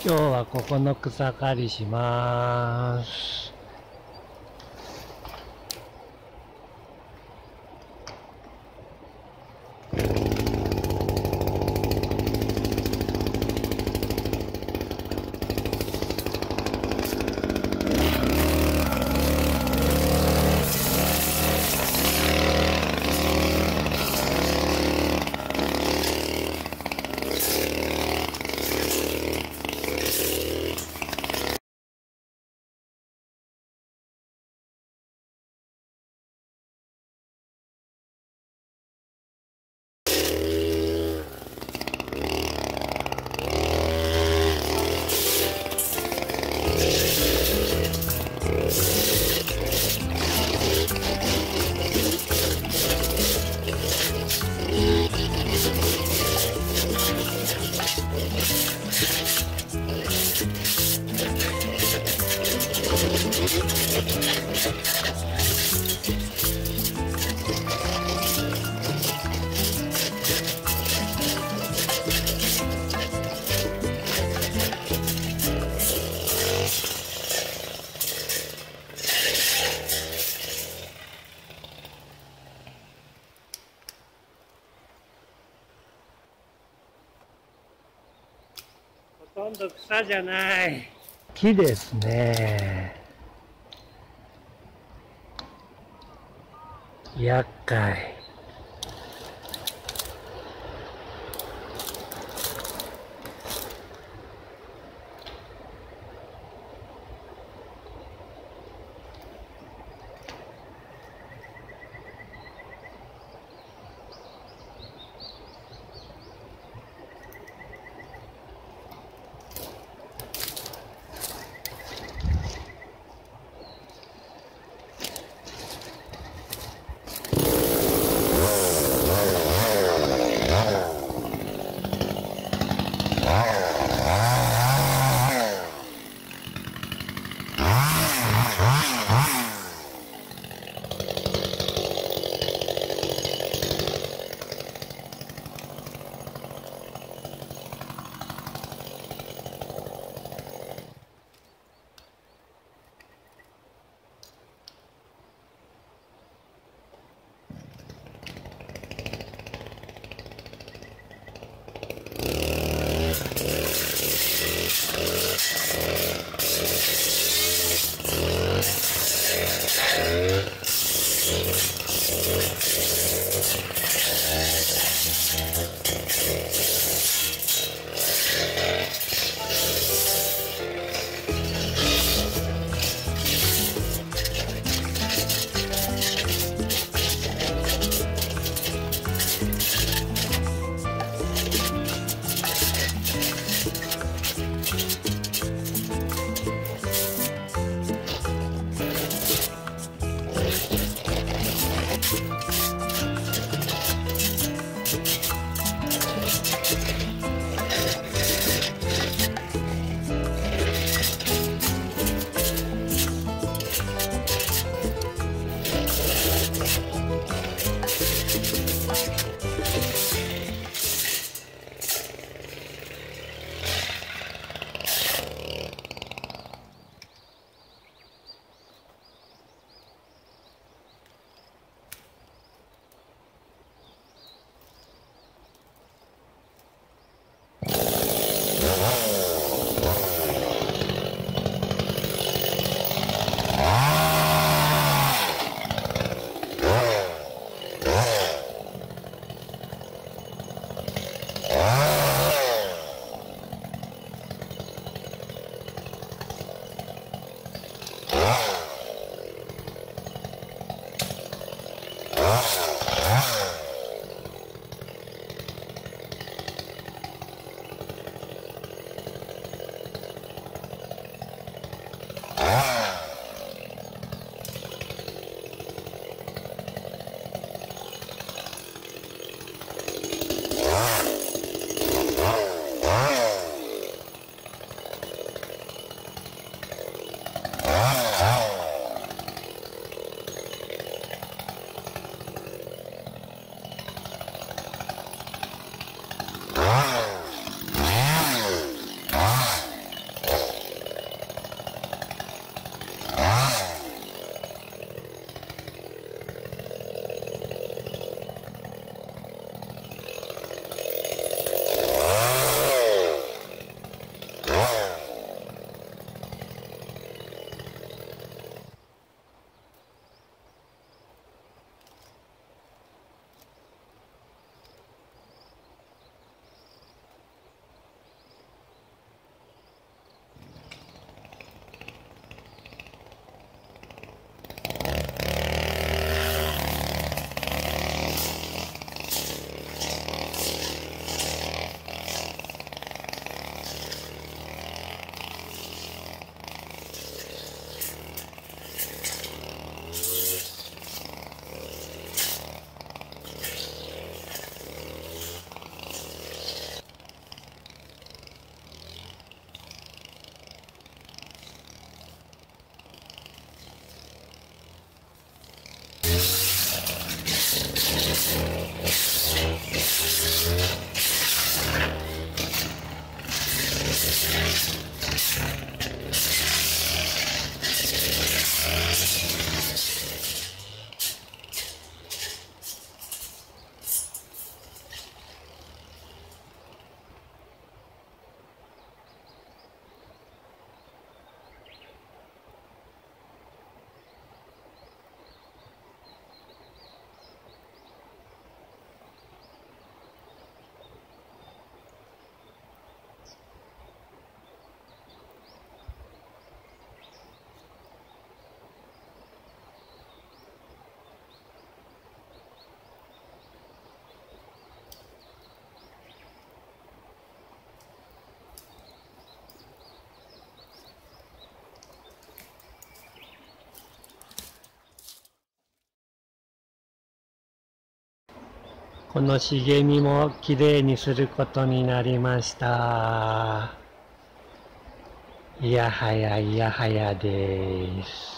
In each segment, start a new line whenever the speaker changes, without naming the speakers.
今日はここの草刈りします。草じゃない。木ですね。厄介。この茂みもきれいにすることになりました。いやはやいやはやです。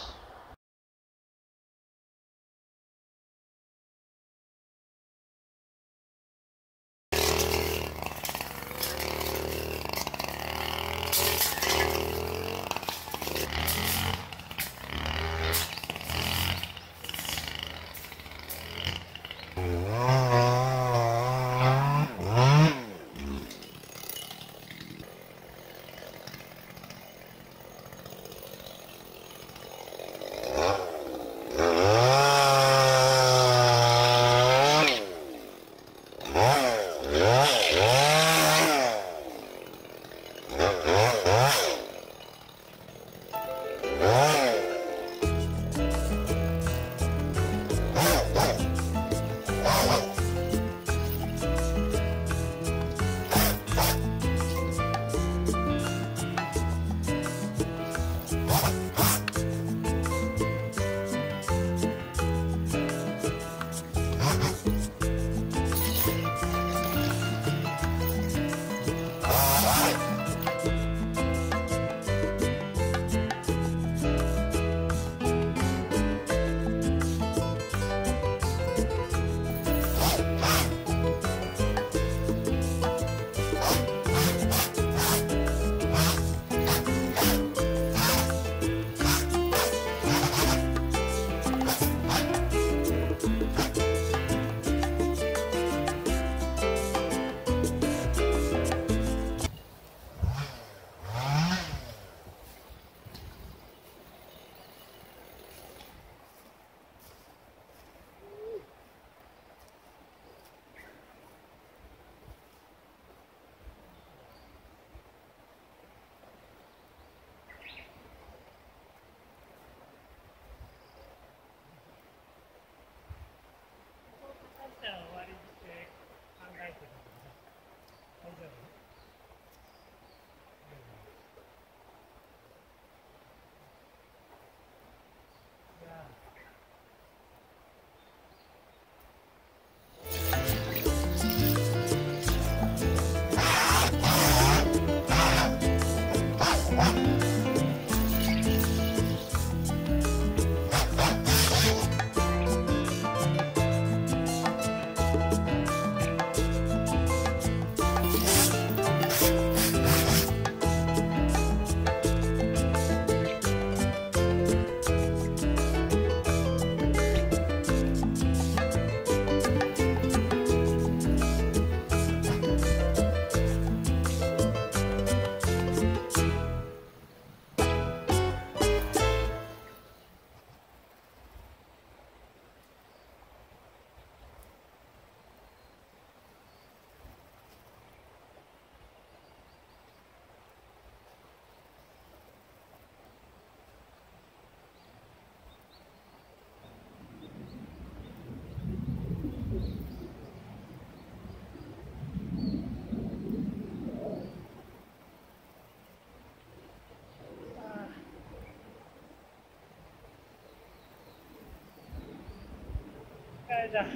疲れた。あー、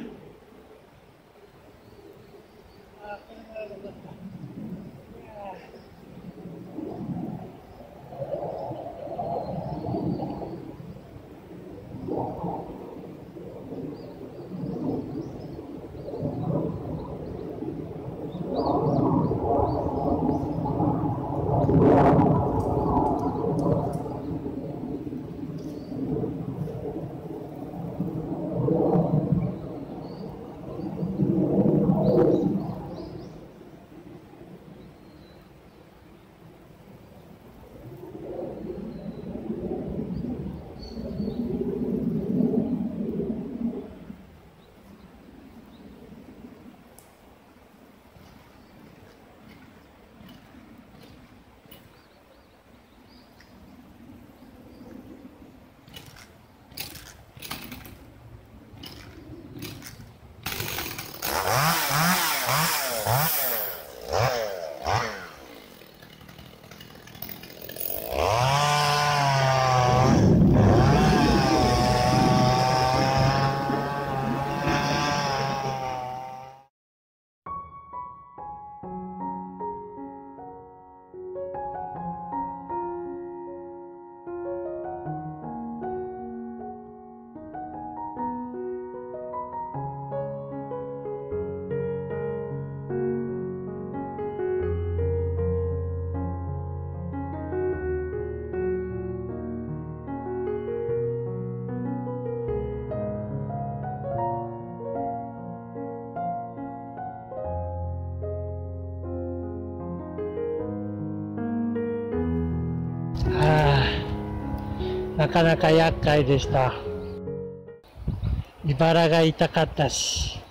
これななかなか厄介でした。茨が痛かったし。